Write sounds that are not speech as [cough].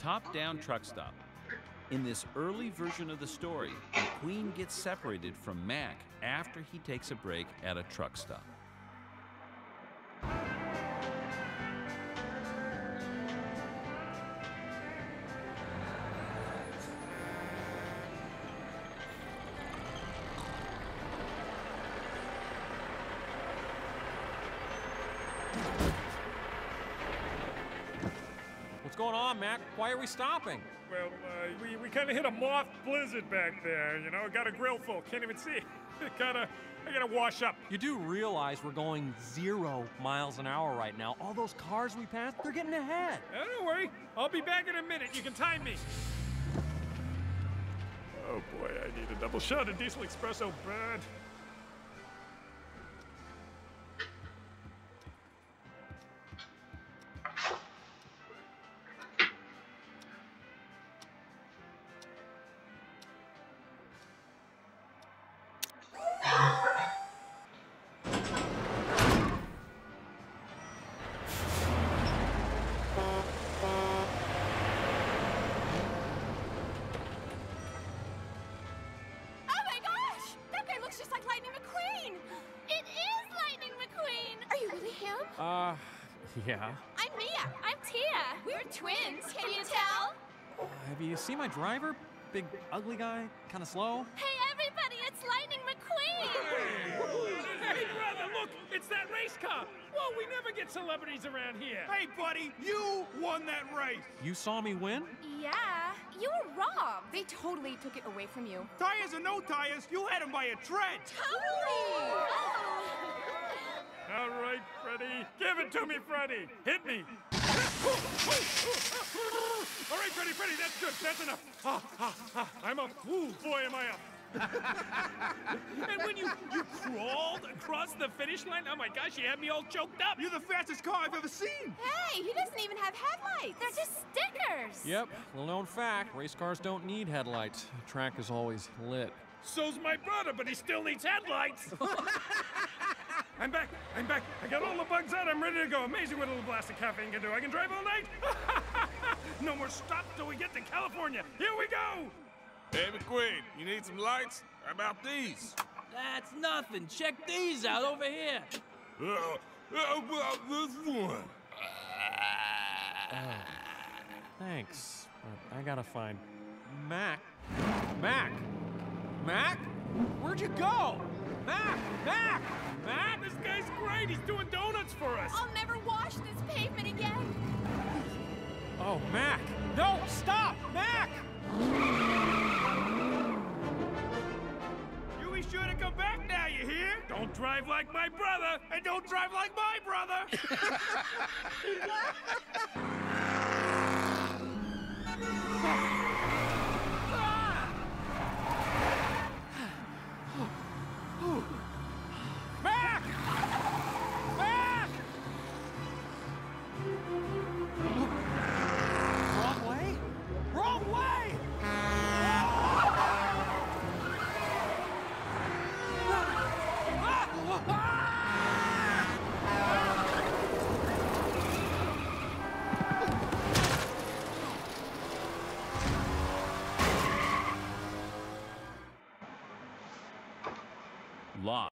top down truck stop. In this early version of the story, McQueen gets separated from Mac after he takes a break at a truck stop. Going on, Mac? Why are we stopping? Well, uh, we, we kind of hit a moth blizzard back there, you know. Got a grill full, can't even see. [laughs] gotta, I gotta wash up. You do realize we're going zero miles an hour right now. All those cars we passed, they're getting ahead. Uh, don't worry, I'll be back in a minute. You can time me. Oh boy, I need a double shot of diesel espresso bad. Uh, [laughs] yeah. I'm Mia. I'm Tia. We're twins. Can you tell? Have you seen my driver? Big, ugly guy, kind of slow. Hey, everybody! It's Lightning McQueen! Hey, brother, look, it's that race car. Whoa, we never get celebrities around here. Hey, buddy, you won that race. You saw me win? Yeah, you were robbed. They totally took it away from you. Tires or no tires, you had him by a tread. Totally! All right, Freddy. Give it to me, Freddy. Hit me. All right, Freddy, Freddy, that's good. That's enough. Ah, ah, ah, I'm up. Ooh, boy, am I up. and when you you crawled across the finish line, oh my gosh, you had me all choked up. You're the fastest car I've ever seen. Hey, he doesn't even have headlights. They're just stickers. Yep, little known fact race cars don't need headlights. The track is always lit. So's my brother, but he still needs headlights. [laughs] I'm back. I'm back. I got all the bugs out. I'm ready to go. Amazing what a little blast of caffeine can do. I can drive all night. [laughs] no more stop till we get to California. Here we go. Hey, McQueen, you need some lights? How about these? That's nothing. Check these out over here. Uh, how about this one? Thanks, but I gotta find Mac. Mac! Mac? Where'd you go? Mac! Mac! Mac! Great. He's doing donuts for us. I'll never wash this pavement again. Oh, Mac! No, stop! Mac! You be sure to come back now, you hear? Don't drive like my brother. And don't drive like my brother. [laughs] [laughs] Lock.